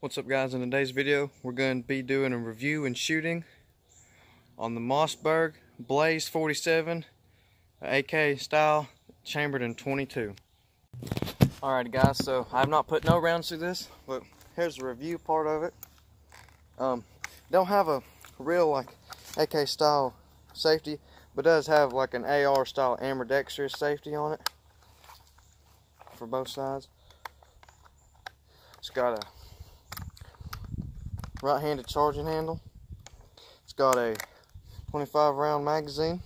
What's up guys, in today's video we're going to be doing a review and shooting on the Mossberg Blaze 47 AK style chambered in 22. Alright guys, so I have not put no rounds through this, but here's the review part of it. Um, don't have a real like AK style safety, but does have like an AR style ambidextrous safety on it for both sides. It's got a right-handed charging handle. It's got a 25 round magazine.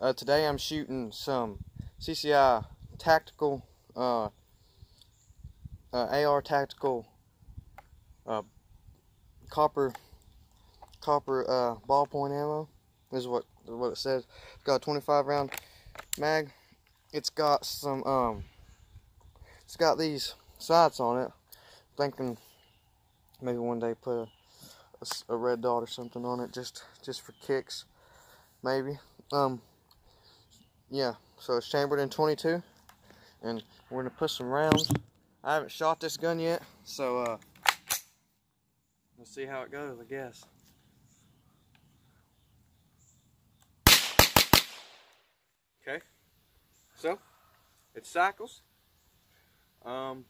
Uh, today I'm shooting some CCI tactical uh, uh, AR tactical uh, copper copper uh, ballpoint ammo. This is what what it says. It's got a 25 round mag. It's got some um. It's got these sights on it. Thinking maybe one day put a, a, a, red dot or something on it just just for kicks maybe. Um yeah so it's chambered in 22 and we're gonna put some rounds. I haven't shot this gun yet so uh let's see how it goes I guess. Okay so it cycles. Um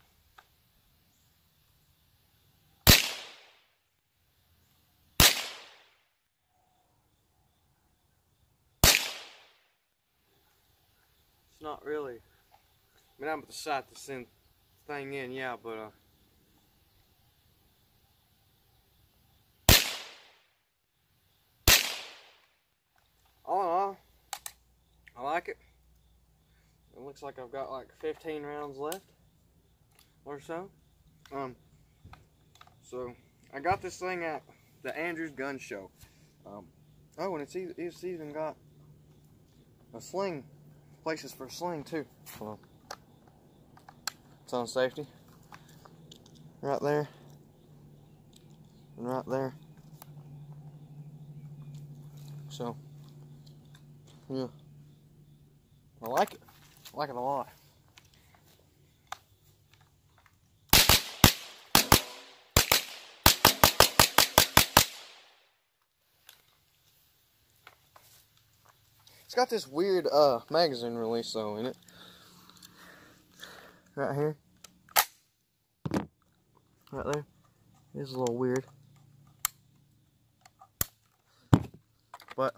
it's not really. I mean, I'm site to send thing in, yeah, but uh. All in all, I like it. It looks like I've got like 15 rounds left or so. Um, so I got this thing at the Andrews Gun Show. Um, oh, and it's, it's even got a sling places for a sling too. It's on safety. Right there. And right there. So, yeah. I like it. I like it a lot. It's got this weird uh magazine release though in it. Right here. Right there. It's a little weird. But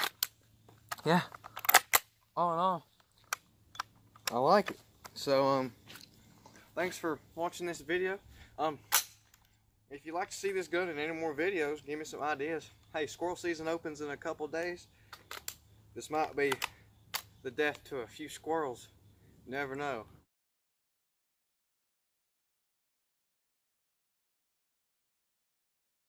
yeah. All in all. I like it. So um thanks for watching this video. Um if you'd like to see this gun in any more videos, give me some ideas. Hey, squirrel season opens in a couple days. This might be the death to a few squirrels. You Never know.